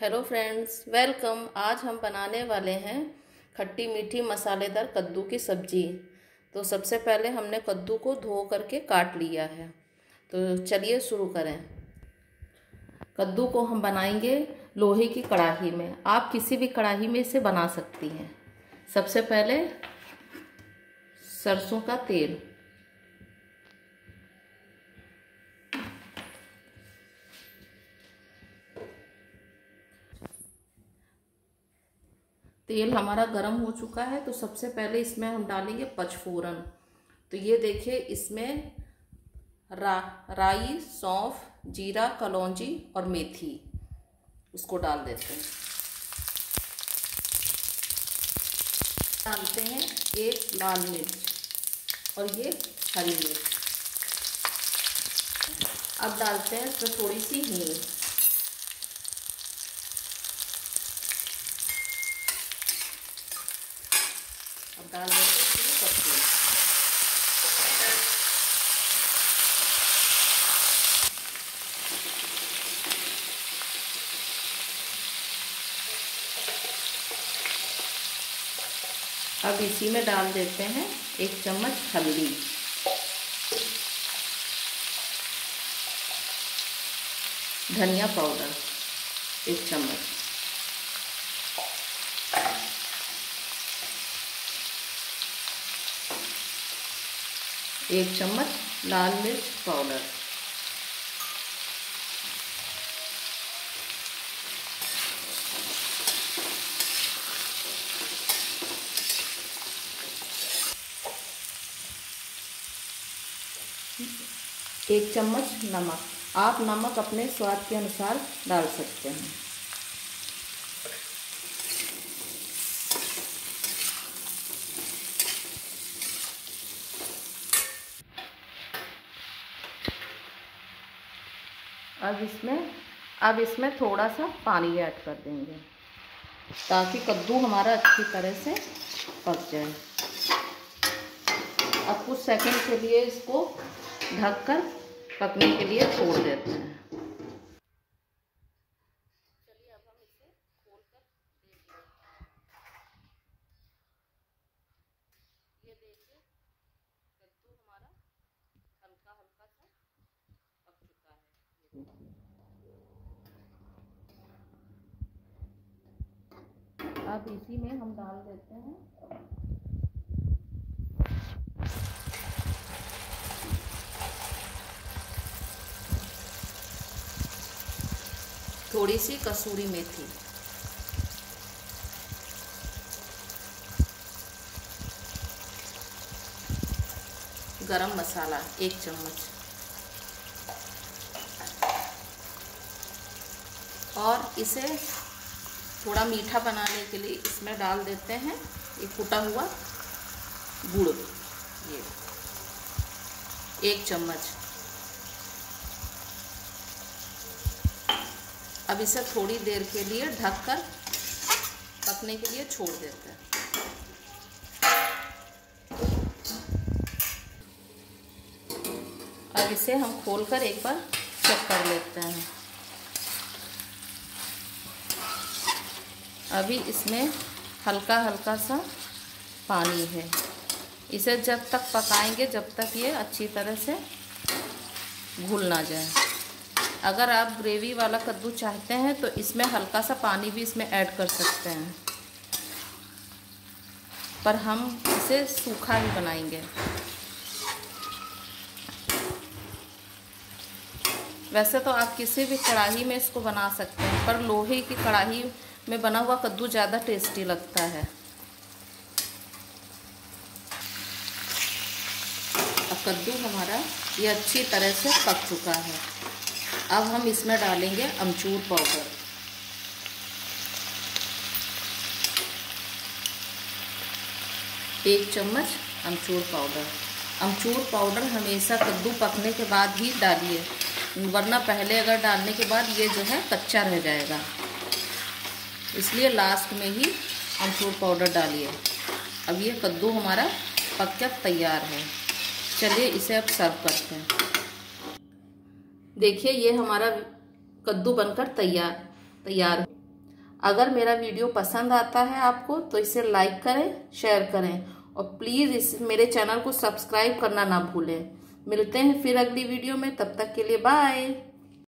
Hello friends welcome आज हम बनाने वाले हैं खट्टी मीठी मसालेदार कद्दू की सब्ज़ी। तो सबसे पहले हमने कद्दू को धो करके काट लिया है। तो चलिए शुरू करें। कद्दू को हम बनाएँगे लोहे की कढ़ाई में। आप किसी भी कढ़ाई में इसे बना सकती हैं। सबसे पहले सरसों का तेल। तेल हमारा गर्म हो चुका है तो सबसे पहले इसमें हम डालेंगे पचफोरन। तो ये देखिए, इसमें रा, राई, सौंफ, जीरा, कलौजी और मेथी, उसको डाल देते हैं। डालते हैं एक लाल मिर्च और ये हरी मिर्च। अब डालते हैं इसमें थोड़ी सी हींग। डाल देते हैं अब इसी में डाल देते हैं एक चम्मच हल्दी। धनिया पाउडर, एक चम्मच। एक चम्मच लाल मिर्च पाउडर। एक चम्मच नमक। आप नमक अपने स्वाद के अनुसार डाल सकते हैं। अब इसमें अब इसमें थोड़ा सा पानी ऐड कर देंगे, ताकि कद्दू हमारा अच्छी तरह से पक जाए। अब कुछ सेकंड के लिए इसको ढककर पकने के लिए छोड़ देते हैं। अब इसी में हम डाल देते हैं। थोड़ी सी कसूरी मेथी। गरम मसाला, एक चम्मच। और इसे थोड़ा मीठा बनाने के लिए इसमें डाल देते हैं, ये कुटा हुआ गुड़, ये एक चम्मच। अब इसे थोड़ी देर के लिए ढककर पकने के लिए छोड़ देते हैं। अब इसे हम खोलकर एक बार चेक कर लेते हैं। अभी इसमें हल्का हल्का सा पानी है। इसे जब तक पकाएँगे, जब तक ये अच्छी तरह से घुल ना जाए। अगर आप ग्रेवी वाला कद्दू चाहते हैं तो इसमें हल्का सा पानी भी इसमें ऐड कर सकते हैं। पर हम इसे सूखा ही बनाएँगे। वैसे तो आप किसी भी कढ़ाई में इसको बना सकते हैं, पर लोहे की कढ़ाई में बना हुआ कद्दू ज़्यादा टेस्टी लगता है। अब कद्दू हमारा ये अच्छी तरह से पक चुका है। अब हम इसमें डालेंगे अमचूर पाउडर। एक चम्मच अमचूर पाउडर। अमचूर पाउडर हमेशा कद्दू पकने के बाद ही डालिए, वरना पहले अगर डालने के बाद ये जो है कच्चा रह जाएगा। इसलिए लास्ट में ही अमचूर पाउडर डालिए। अब ये कद्दू हमारा पक कर तैयार है। चलिए इसे अब सर्व करते हैं। देखिए, ये हमारा कद्दू बनकर तैयार तैयार है। अगर मेरा वीडियो पसंद आता है आपको तो इसे लाइक करें शेयर करें। और प्लीज़ इस मेरे चैनल को सब्सक्राइब करना ना भूलें। मिलते हैं फिर अगली वीडियो में। तब तक के लिए बाय